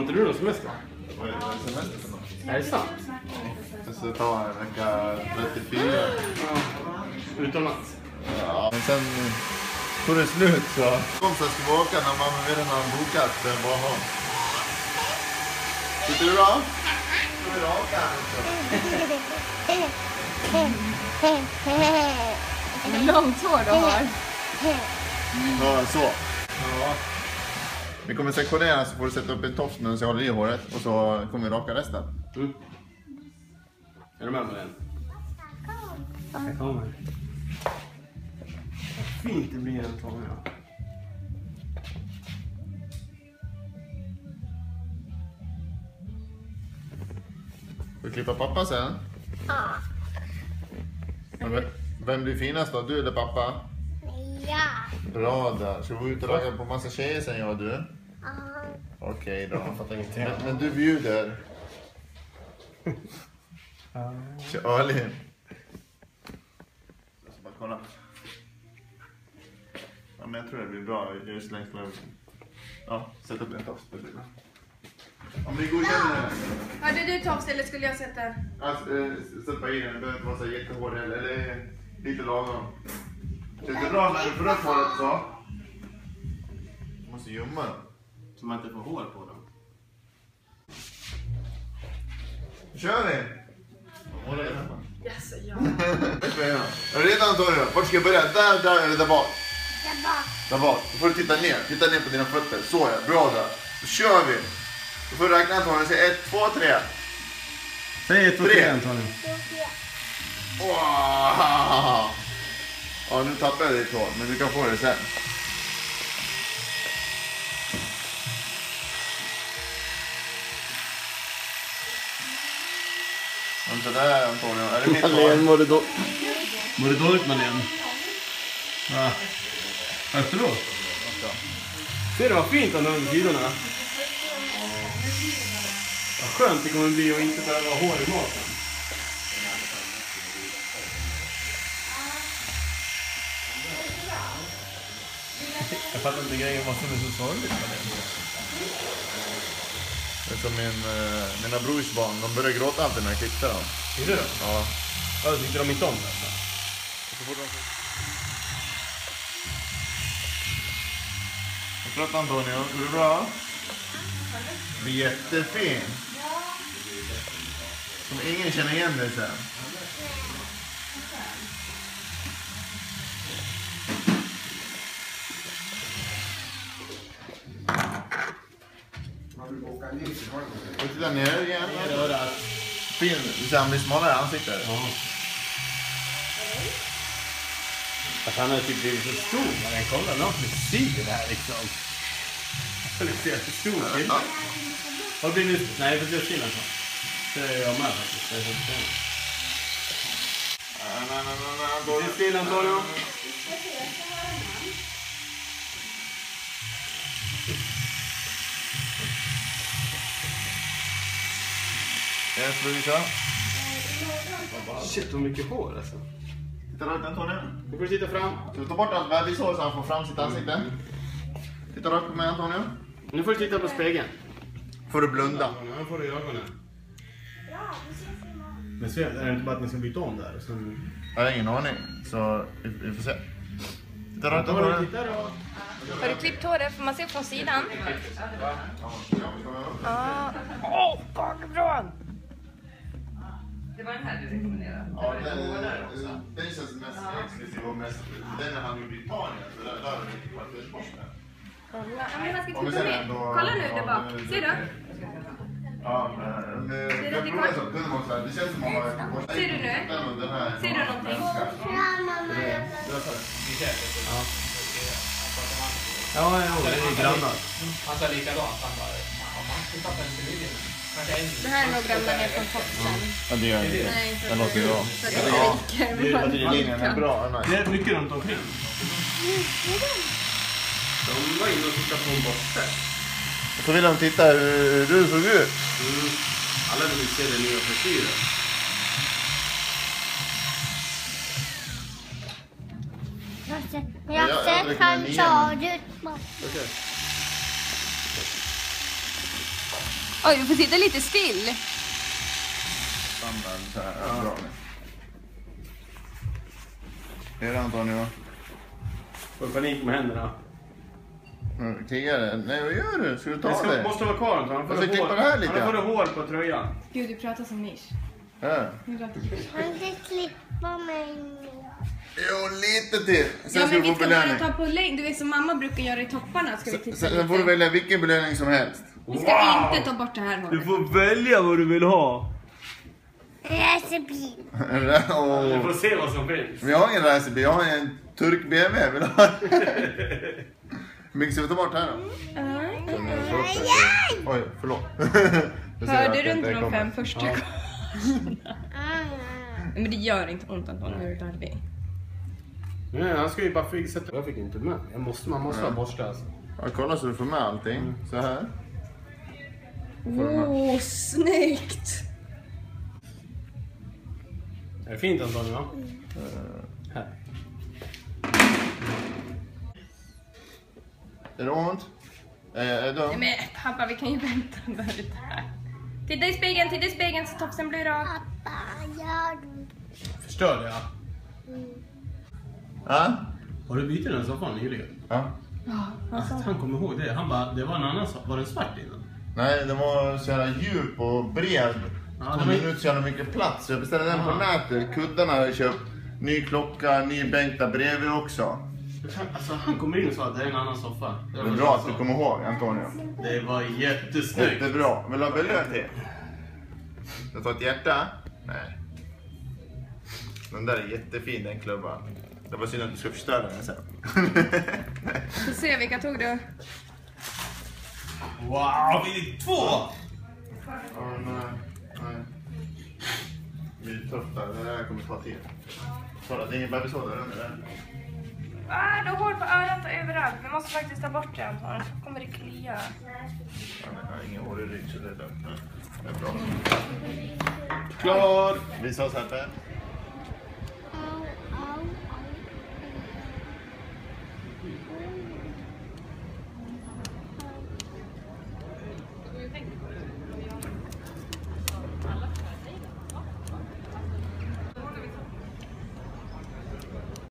Har inte du någon semester? Vad är det semester för något? Är det sant? Jag ska ta en vecka 34. Ja. Utomlands? Ja, men sen tog det slut så. Kompisar ska vi åka när man redan har bokat eh, Bornholm. Sitter du bra? Du är raka Långt hår du har. Ja, så. Ja. Vi kommer sektionera så får du sätta upp en tofs medan jag håller i håret och så kommer vi raka resten. Mm. Är du med på den? Jag kommer. Vad fint det blir Antonija. Ska vi klippa pappa sen? Men vem- Vem blir finast då? Du eller pappa? Ja. Bra där. Ska vi gå ut och ragga på massa tjejer sen jag och du? Okej då. Jag fattar ingenting. Men, men du bjuder? Charlie. Jag ska bara kolla. Ja, men jag tror det blir bra just längs med... Ja, sätt upp en tofs. det blir bra. Om vi godkänner det. Hade du tofs eller skulle jag sätta? Alltså, eh, sätt bara i den. Det behöver inte vara så jättehård heller. Eller lite lagom. Det är bra när du får upp håret så. Du måste gömma den. Så man inte får hår på dem. Nu kör vi! Yes, ja. Är du redo Antonio? Vart ska jag börja? Där, där eller där bak? Där bak. Där bak. Då får du titta ner. Titta ner på dina fötter. Så ja, bra där. Då kör vi. Då får du räkna Antonio. Säg ett, två, tre. Säg ett, två, Tre. Antonija. Wow! Ja, nu tappade jag ditt hår, men du kan få det sen. Vänta där Antonio, är det mitt hår? mår du då... Mår du dåligt Marlene? Va? Efteråt? Ser du vad fint han har under sidorna? Vad skönt det kommer bli att inte behöva ha hår i maten. Jag fattar inte grejen vad som är så sorgligt med det. Det är som min, eh, mina brorsbarn, de börjar gråta alltid när jag klippte dem. Är det då? Ja. Ja, tyckte de inte om det? Alltså. De... Jag trött Antonio, går det bra? Det blir jättefin. Som ingen känner igen dig sen. Och titta ner igen. Fin, så han blir smalare i ansiktet. Att han har typ blivit så stor. Men kolla, han har frisyr här liksom. Han är så jättestor kille. Har du blivit... Nej, det är killen så. Det är jag med faktiskt. Det är helt fel. Nej, nej, nej, nej, Antonio. Det är still, Antonio. Jag ska vi köra. Shit, vad mycket hår alltså. Titta rakt Antonio. Nu får du titta fram. Ska vi ta bort allt bebishår så han får fram sitt ansikte? Titta rakt på mig Antonio. Nu får du titta på spegeln. Får du blunda. Nu får du i ögonen. Men är det inte bara att ni ska byta om där? Sen... Jag har ingen aning. Så vi, får se. Titta rakt titta då. Har du klippt håret? Får man se från sidan? Ja. Åh, bakifrån! Den här du rekommenderade. Ja, den, den känns mest exklusiv och mest... Den är han i Britannien. Så där, där är det kvartersborsten. Kolla. Ja, men man ska Om vi titta ser ner. den då... Kolla nu där bak. Ser du? Ja, men... Jag kvar? så. Den. Det känns som man har Ser du nu? Ser du någonting? Ja, mamma. Ja, ja, det är grannar. Han sa likadant. Han bara, tappade inte ryggen. Kanske en Det här är nog ramlat ner från tofsen. Ja, det gör det. Nej, Den låter bra. Så att det är Linjen är bra. Det är mycket runt omkring. De var inne och tittade på en borste. Så vill de titta hur du såg ut. Alla vill se den nya frisyren. Jag har sett- Jag Ja, har sett han sa ut. Okej. Oj, du får sitta lite still. Standard så här. Ja. Bra. Är det Antonio? Får panik med händerna. Mm, Tiggare? Nej, vad gör du? Ska du Det ta ska, det? måste vara kvar Anton. Han får det här lite. Han får hål på tröjan. Gud, du pratar som nisch. Ja. Nu pratar Han ska klippa mig. Jo, lite till. Sen Ja, ska men du vi få belöning. ta på längd. Du vet som mamma brukar göra i topparna. Ska vi Sen, titta sen får du välja vilken belöning som helst. Vi ska inte ta bort det här hålet. får välja vad du vill ha. Racerbil. Du får se vad som finns. Men jag har ingen racerbil, jag har en turk BMW. Vill du ha? Mycket ska vi ta bort här då? Oj, förlåt. Du att Hörde det du inte de kommer. fem första? Ja. Nej, Men det gör inte ont Anton, nu är du larvig. Nej, han ska ju bara fixa Jag fick inte med. Jag måste, man måste ha borste alltså. Ja, kolla så du får med allting. Så här. Oh, snyggt! Är det fint Antonio? va? Här. Är det ont? Är jag dum? Nej men pappa, vi kan ju vänta med det här. Titta i spegeln, titta i spegeln så tofsen blir rak. Pappa, gör du? Förstörde jag? Ja? Har du bytt den soffan nyligen? ja. Att han kommer ihåg det. Han bara, det var en annan soffa. Var den svart innan? Nej, den var så jävla djup och bred. Ja, Tog var- ut så jävla mycket plats. Så jag beställde den på nätet. Kuddarna har jag köpt. Ny klocka, ny bänk där bredvid också. Alltså han kommer in och sa att det är en annan soffa. Det är bra att du kommer ihåg Antonio. Det var jättesnyggt. Jättebra. Vill du ha belöning? Jag tar ett hjärta? Nej. Den där är jättefin den klubban. Det var synd att du ska förstöra den sen. Får se, vilka tog du? Wow! Vi vi två? Ja, nej. nej. Vi är trötta. Det här kommer ta tid. Kolla, det är ingen babysoda där nere. Ah, du har på örat och överallt. Vi måste faktiskt ta bort det Anton, annars kommer det klia. Inga hår i ryggen, så det är lugnt. Det är bra. Klar! Visa oss Herpe.